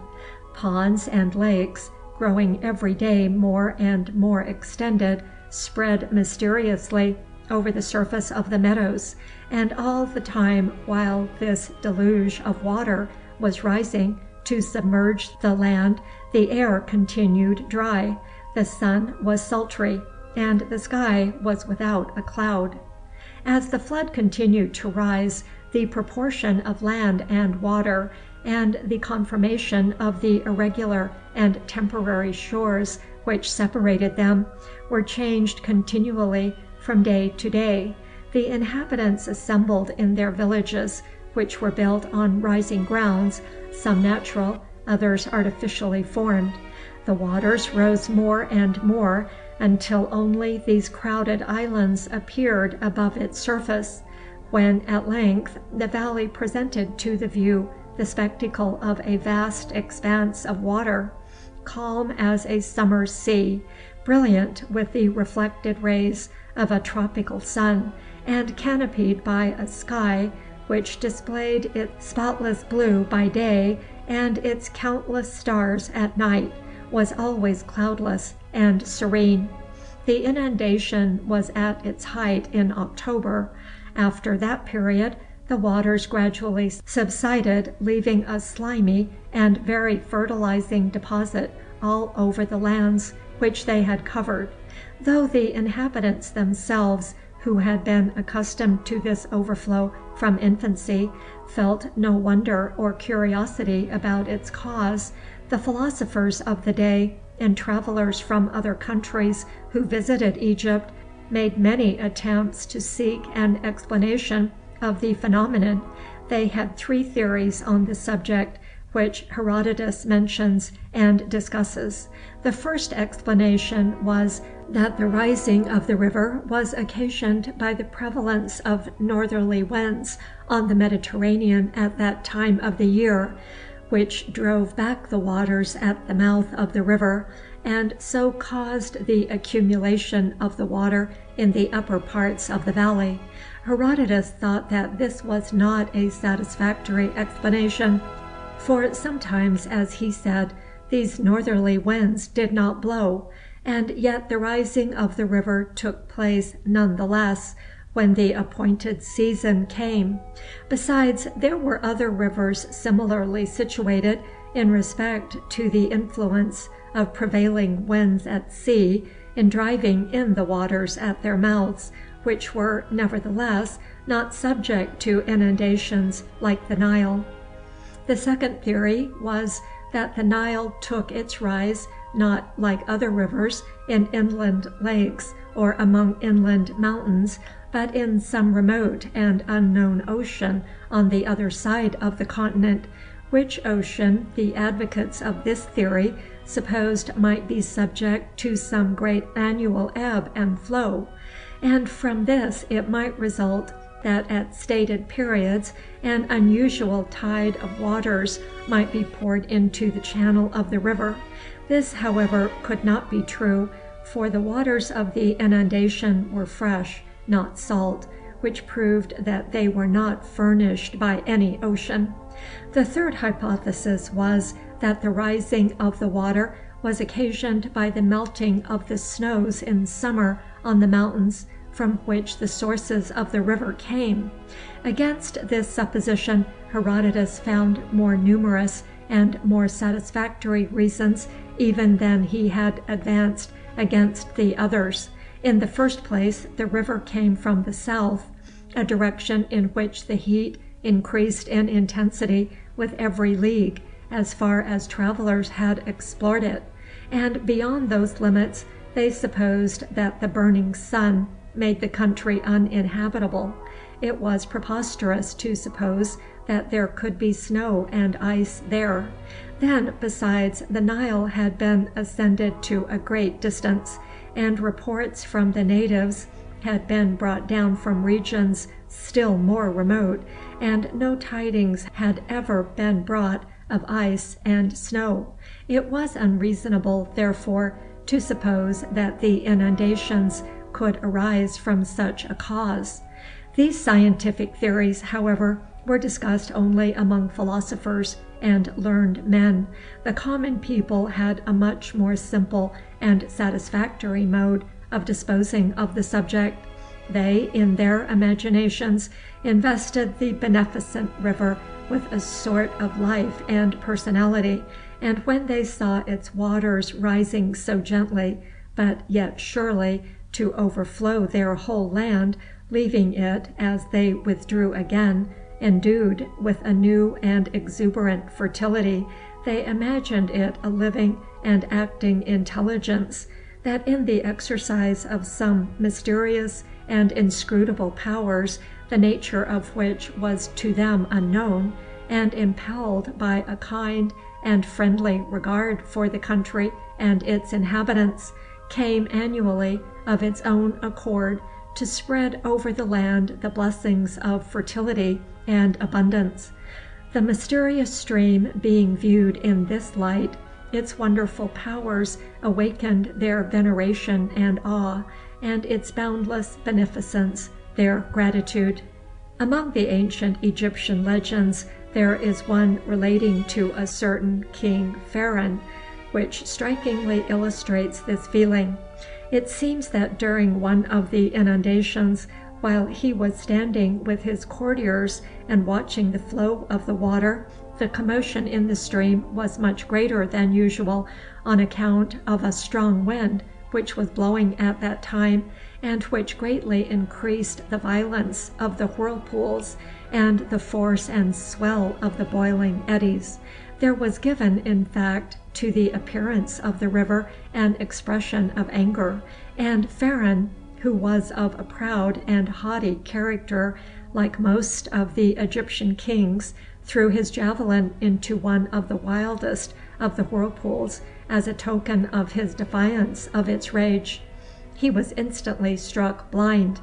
Ponds and lakes, growing every day more and more extended, spread mysteriously over the surface of the meadows, and all the time while this deluge of water was rising to submerge the land the air continued dry, the sun was sultry, and the sky was without a cloud. As the flood continued to rise, the proportion of land and water, and the conformation of the irregular and temporary shores which separated them, were changed continually from day to day. The inhabitants assembled in their villages, which were built on rising grounds, some natural, others artificially formed. The waters rose more and more until only these crowded islands appeared above its surface, when at length the valley presented to the view the spectacle of a vast expanse of water, calm as a summer's sea, brilliant with the reflected rays of a tropical sun, and canopied by a sky which displayed its spotless blue by day and its countless stars at night, was always cloudless and serene. The inundation was at its height in October. After that period the waters gradually subsided, leaving a slimy and very fertilizing deposit all over the lands which they had covered. Though the inhabitants themselves, who had been accustomed to this overflow from infancy, felt no wonder or curiosity about its cause, the philosophers of the day and travelers from other countries who visited Egypt made many attempts to seek an explanation of the phenomenon. They had three theories on the subject, which Herodotus mentions and discusses. The first explanation was that the rising of the river was occasioned by the prevalence of northerly winds on the Mediterranean at that time of the year which drove back the waters at the mouth of the river, and so caused the accumulation of the water in the upper parts of the valley. Herodotus thought that this was not a satisfactory explanation, for sometimes, as he said, these northerly winds did not blow, and yet the rising of the river took place none the less when the appointed season came. Besides, there were other rivers similarly situated in respect to the influence of prevailing winds at sea in driving in the waters at their mouths, which were, nevertheless, not subject to inundations like the Nile. The second theory was that the Nile took its rise, not, like other rivers, in inland lakes or among inland mountains, but in some remote and unknown ocean on the other side of the continent, which ocean the advocates of this theory supposed might be subject to some great annual ebb and flow, and from this it might result that at stated periods an unusual tide of waters might be poured into the channel of the river. This, however, could not be true, for the waters of the inundation were fresh, not salt, which proved that they were not furnished by any ocean. The third hypothesis was that the rising of the water was occasioned by the melting of the snows in summer on the mountains from which the sources of the river came. Against this supposition Herodotus found more numerous and more satisfactory reasons even than he had advanced against the others. In the first place, the river came from the south, a direction in which the heat increased in intensity with every league, as far as travelers had explored it, and beyond those limits they supposed that the burning sun made the country uninhabitable. It was preposterous to suppose that there could be snow and ice there. Then, besides, the Nile had been ascended to a great distance, and reports from the natives had been brought down from regions still more remote, and no tidings had ever been brought of ice and snow. It was unreasonable, therefore, to suppose that the inundations could arise from such a cause. These scientific theories, however, were discussed only among philosophers and learned men. The common people had a much more simple and satisfactory mode of disposing of the subject. They, in their imaginations, invested the beneficent river with a sort of life and personality, and when they saw its waters rising so gently, but yet surely, to overflow their whole land, leaving it, as they withdrew again, endued with a new and exuberant fertility, they imagined it a living and acting intelligence, that in the exercise of some mysterious and inscrutable powers, the nature of which was to them unknown, and impelled by a kind and friendly regard for the country and its inhabitants, came annually, of its own accord, to spread over the land the blessings of fertility and abundance. The mysterious stream being viewed in this light, its wonderful powers awakened their veneration and awe, and its boundless beneficence their gratitude. Among the ancient Egyptian legends there is one relating to a certain King Pharaoh, which strikingly illustrates this feeling. It seems that during one of the inundations, while he was standing with his courtiers and watching the flow of the water, the commotion in the stream was much greater than usual on account of a strong wind which was blowing at that time, and which greatly increased the violence of the whirlpools and the force and swell of the boiling eddies. There was given, in fact, to the appearance of the river an expression of anger, and Pharaoh, who was of a proud and haughty character, like most of the Egyptian kings, threw his javelin into one of the wildest of the whirlpools as a token of his defiance of its rage. He was instantly struck blind.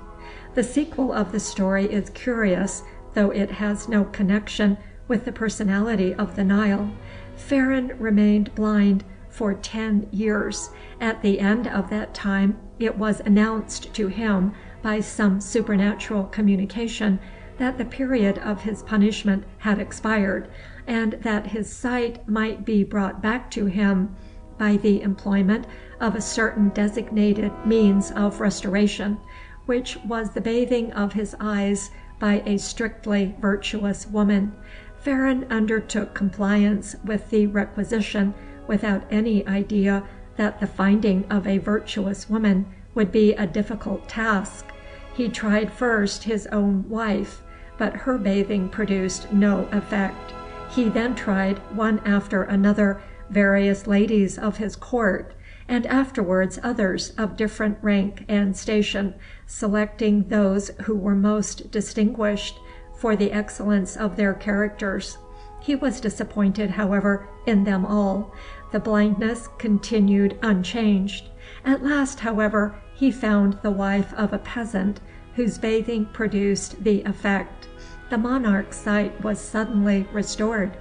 The sequel of the story is curious, though it has no connection with the personality of the Nile. Pharaoh remained blind for ten years. At the end of that time it was announced to him by some supernatural communication that the period of his punishment had expired, and that his sight might be brought back to him by the employment of a certain designated means of restoration, which was the bathing of his eyes by a strictly virtuous woman, Pharaoh undertook compliance with the requisition without any idea that the finding of a virtuous woman would be a difficult task. He tried first his own wife, but her bathing produced no effect. He then tried, one after another, various ladies of his court, and afterwards others of different rank and station, selecting those who were most distinguished for the excellence of their characters. He was disappointed, however, in them all. The blindness continued unchanged. At last, however, he found the wife of a peasant, whose bathing produced the effect. The monarch's sight was suddenly restored.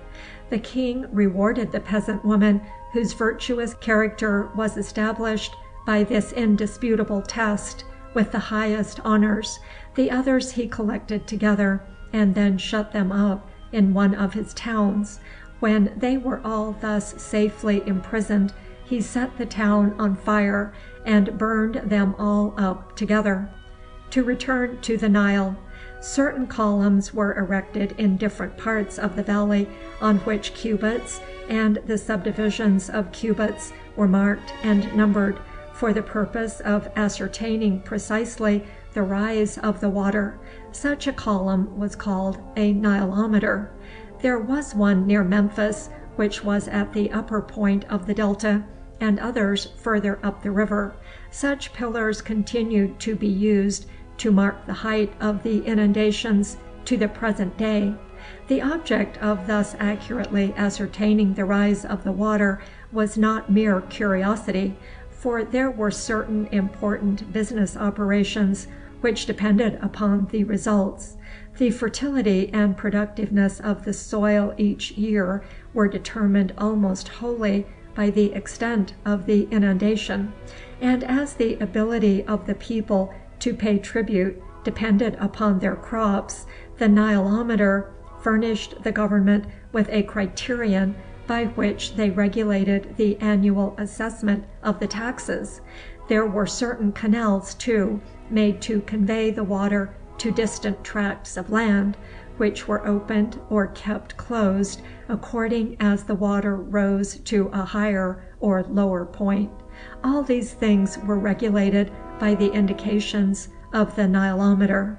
The king rewarded the peasant woman, whose virtuous character was established by this indisputable test, with the highest honors. The others he collected together, and then shut them up in one of his towns. When they were all thus safely imprisoned, he set the town on fire and burned them all up together. To return to the Nile. Certain columns were erected in different parts of the valley, on which cubits and the subdivisions of cubits were marked and numbered, for the purpose of ascertaining precisely the rise of the water. Such a column was called a Nilometer. There was one near Memphis, which was at the upper point of the delta, and others further up the river. Such pillars continued to be used to mark the height of the inundations to the present day. The object of thus accurately ascertaining the rise of the water was not mere curiosity, for there were certain important business operations which depended upon the results. The fertility and productiveness of the soil each year were determined almost wholly by the extent of the inundation, and as the ability of the people to pay tribute depended upon their crops, the Nilometer furnished the government with a criterion by which they regulated the annual assessment of the taxes. There were certain canals, too, made to convey the water to distant tracts of land, which were opened or kept closed according as the water rose to a higher or lower point. All these things were regulated by the indications of the Nilometer.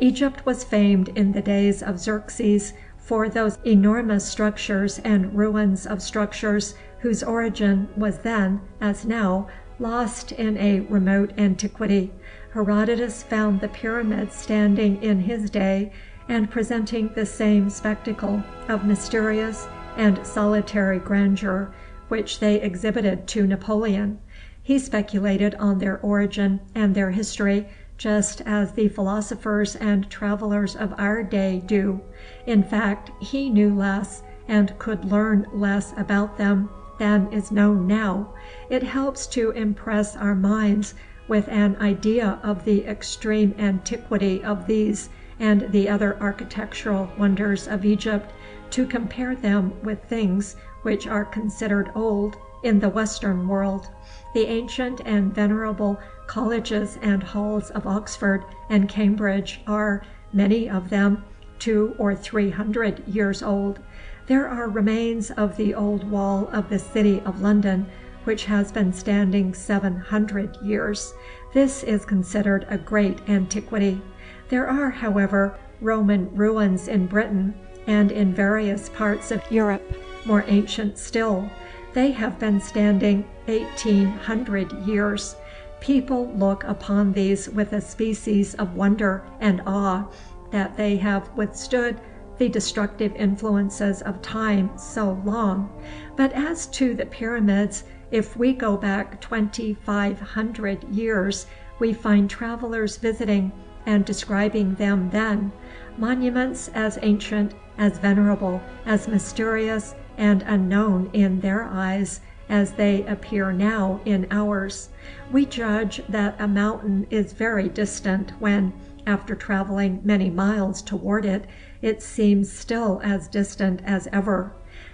Egypt was famed in the days of Xerxes for those enormous structures and ruins of structures whose origin was then, as now, lost in a remote antiquity. Herodotus found the pyramids standing in his day and presenting the same spectacle of mysterious and solitary grandeur which they exhibited to Napoleon. He speculated on their origin and their history just as the philosophers and travellers of our day do. In fact, he knew less and could learn less about them than is known now. It helps to impress our minds with an idea of the extreme antiquity of these and the other architectural wonders of Egypt, to compare them with things which are considered old in the Western world. The ancient and venerable colleges and halls of Oxford and Cambridge are, many of them, two or three hundred years old. There are remains of the old wall of the city of London, which has been standing seven hundred years. This is considered a great antiquity. There are, however, Roman ruins in Britain and in various parts of Europe more ancient still. They have been standing eighteen hundred years. People look upon these with a species of wonder and awe that they have withstood the destructive influences of time so long. But as to the pyramids, if we go back twenty five hundred years, we find travelers visiting and describing them then, monuments as ancient, as venerable, as mysterious, and unknown in their eyes as they appear now in ours. We judge that a mountain is very distant when, After travelling many miles toward it, it seems still as distant as ever.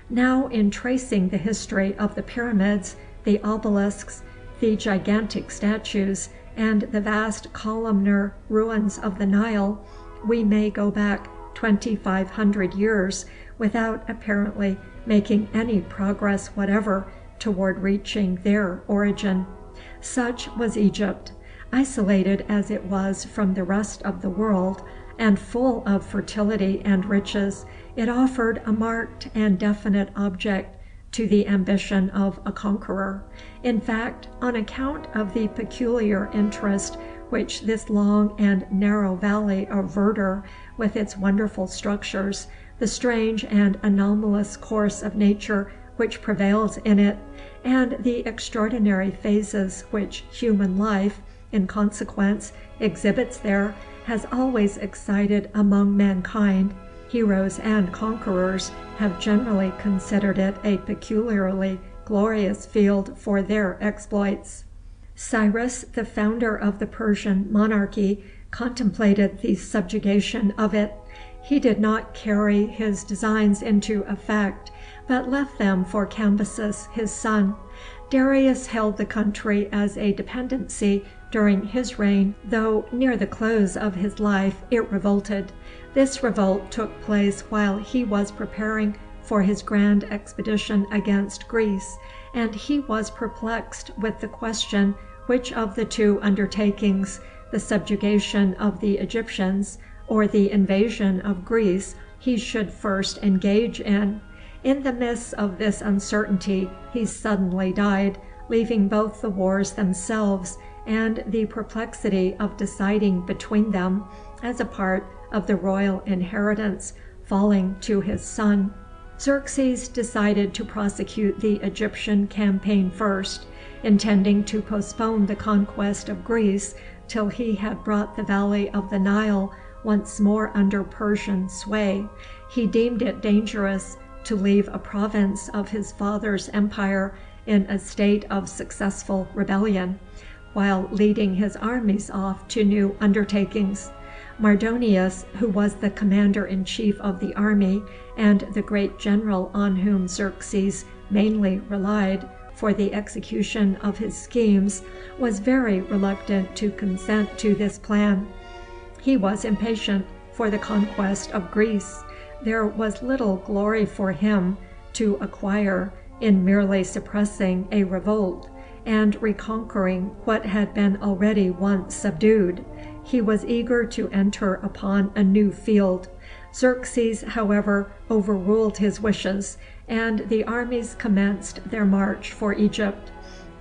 Now in tracing the history of the pyramids, the obelisks, the gigantic statues, and the vast columnar ruins of the Nile, we may go back twenty five hundred years without apparently making any progress whatever toward reaching their origin. Such was Egypt. Isolated as it was from the rest of the world, and full of fertility and riches, it offered a marked and definite object to the ambition of a conqueror. In fact, on account of the peculiar interest which this long and narrow valley of verdure, with its wonderful structures, the strange and anomalous course of nature which prevails in it, and the extraordinary phases which human life, in consequence, exhibits there, has always excited among mankind, heroes and conquerors have generally considered it a peculiarly glorious field for their exploits. Cyrus, the founder of the Persian monarchy, contemplated the subjugation of it. He did not carry his designs into effect, but left them for Cambyses, his son. Darius held the country as a dependency during his reign, though near the close of his life it revolted. This revolt took place while he was preparing for his grand expedition against Greece, and he was perplexed with the question which of the two undertakings, the subjugation of the Egyptians or the invasion of Greece, he should first engage in. In the midst of this uncertainty he suddenly died, leaving both the wars themselves and the perplexity of deciding between them, as a part of the royal inheritance, falling to his son. Xerxes decided to prosecute the Egyptian campaign first, intending to postpone the conquest of Greece till he had brought the valley of the Nile once more under Persian sway. He deemed it dangerous to leave a province of his father's empire in a state of successful rebellion, while leading his armies off to new undertakings. Mardonius, who was the commander in chief of the army, and the great general on whom Xerxes mainly relied for the execution of his schemes, was very reluctant to consent to this plan. He was impatient for the conquest of Greece. There was little glory for him to acquire in merely suppressing a revolt and reconquering what had been already once subdued. He was eager to enter upon a new field. Xerxes, however, overruled his wishes, and the armies commenced their march for Egypt.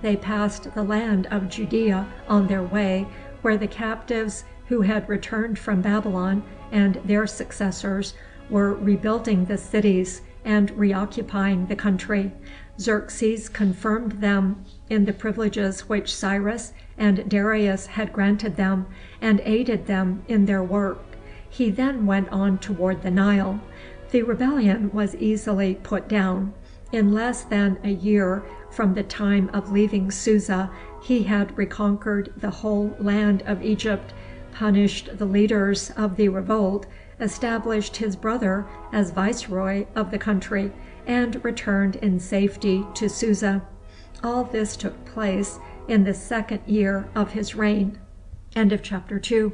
They passed the land of Judea on their way, where the captives who had returned from Babylon and their successors were rebuilding the cities and reoccupying the country. Xerxes confirmed them in the privileges which Cyrus and Darius had granted them, and aided them in their work. He then went on toward the Nile. The rebellion was easily put down. In less than a year from the time of leaving Susa he had reconquered the whole land of Egypt, punished the leaders of the revolt, established his brother as viceroy of the country, and returned in safety to Susa. All this took place in the second year of his reign. End of chapter 2.